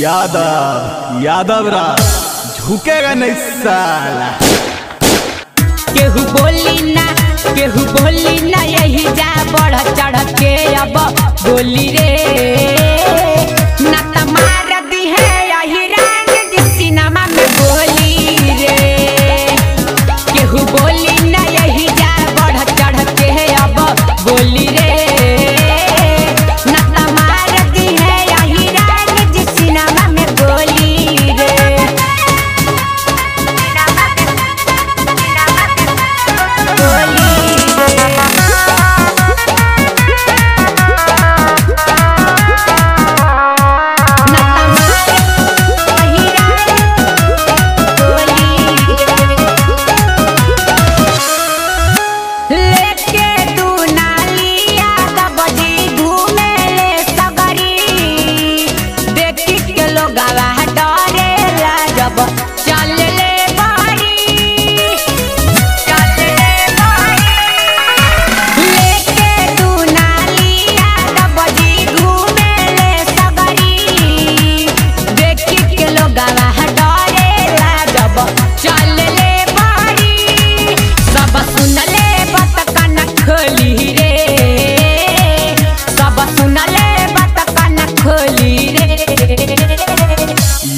यादव यादव रा झुकेगा नहीं साला। केहू बोली ना, केहू बोली ना, यही जा बढ़ चढ़ के अब। बोली रे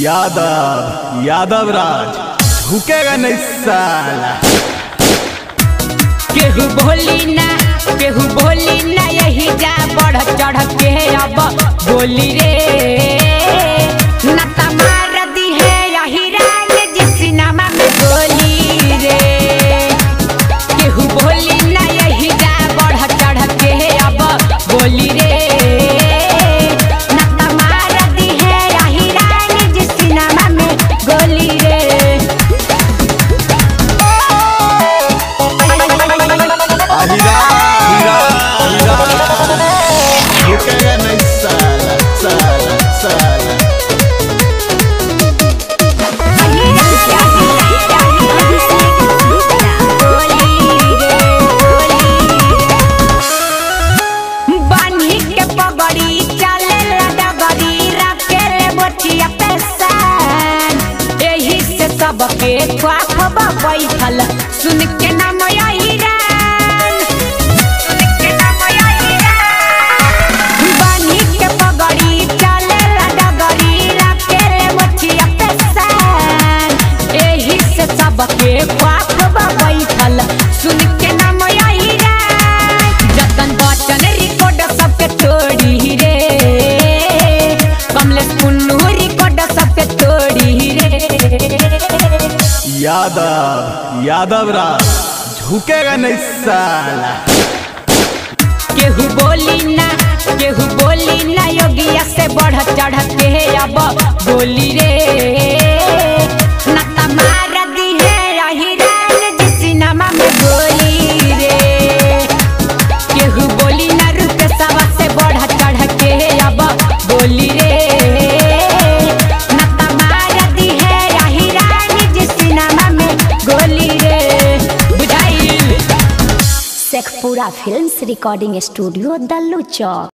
यादव यादव राज झुकेगा नहीं साला। केहू बोली ना, केहू बोली ना, यही जा बढ़ चढ़ के अब बोली रे। पगड़ी चले डगरी रखे ले मोटिया पेशान एही से सबके ख्वाब बैठल, सुन के नाम आईरान सुन के नाम आईरान बानी कमलेश कोड़ा सबसे तोड़ी रे यादव यादव रा झुकेगा नहीं साला केहू बोली ना केहू बोली ना योगिया से बढ़ चढ़ के अब बोली रे Shekhpura films recording studio Dallu Chowk